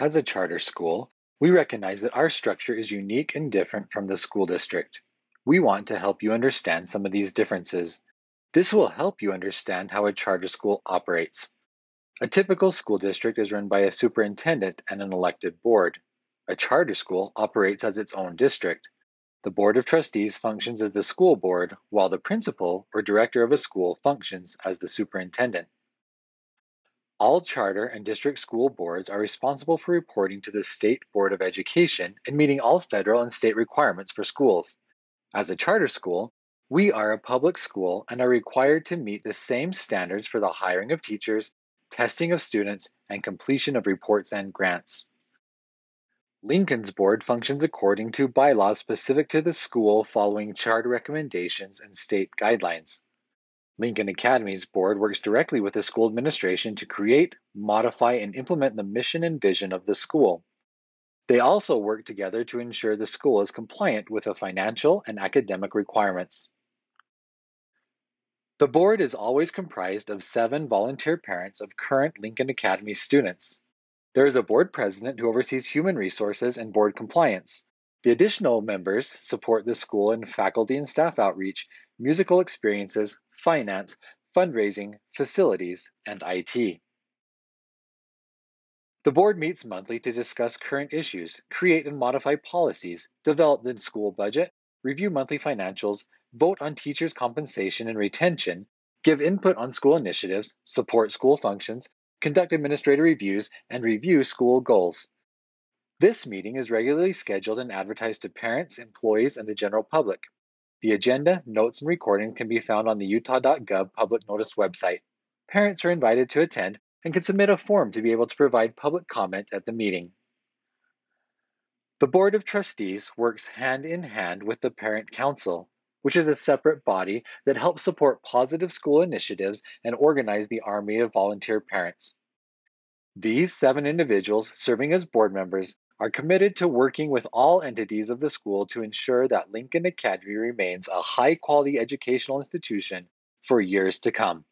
As a charter school, we recognize that our structure is unique and different from the school district. We want to help you understand some of these differences. This will help you understand how a charter school operates. A typical school district is run by a superintendent and an elected board. A charter school operates as its own district. The Board of Trustees functions as the school board, while the principal or director of a school functions as the superintendent. All charter and district school boards are responsible for reporting to the State Board of Education and meeting all federal and state requirements for schools. As a charter school, we are a public school and are required to meet the same standards for the hiring of teachers, testing of students, and completion of reports and grants. Lincoln's board functions according to bylaws specific to the school following charter recommendations and state guidelines. Lincoln Academy's board works directly with the school administration to create, modify, and implement the mission and vision of the school. They also work together to ensure the school is compliant with the financial and academic requirements. The board is always comprised of seven volunteer parents of current Lincoln Academy students. There is a board president who oversees human resources and board compliance. The additional members support the school in faculty and staff outreach, musical experiences, finance, fundraising, facilities, and IT. The board meets monthly to discuss current issues, create and modify policies, develop the school budget, review monthly financials, vote on teachers' compensation and retention, give input on school initiatives, support school functions, conduct administrative reviews, and review school goals. This meeting is regularly scheduled and advertised to parents, employees, and the general public. The agenda, notes, and recording can be found on the utah.gov public notice website. Parents are invited to attend and can submit a form to be able to provide public comment at the meeting. The Board of Trustees works hand in hand with the Parent Council, which is a separate body that helps support positive school initiatives and organize the army of volunteer parents. These seven individuals serving as board members are committed to working with all entities of the school to ensure that Lincoln Academy remains a high quality educational institution for years to come.